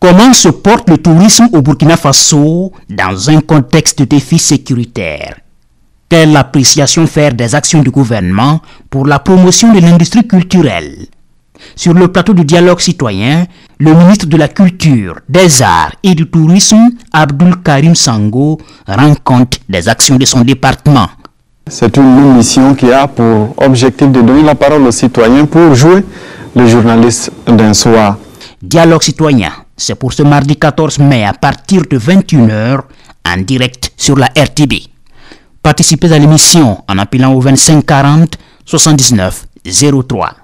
Comment se porte le tourisme au Burkina Faso dans un contexte de défis sécuritaires? Quelle appréciation faire des actions du gouvernement pour la promotion de l'industrie culturelle? Sur le plateau du dialogue citoyen, le ministre de la Culture, des Arts et du Tourisme, Abdul Karim Sango, rend compte des actions de son département. C'est une mission qui a pour objectif de donner la parole aux citoyens pour jouer le journaliste d'un soir. Dialogue citoyen, c'est pour ce mardi 14 mai à partir de 21h en direct sur la RTB. Participez à l'émission en appelant au 25 40 79 03.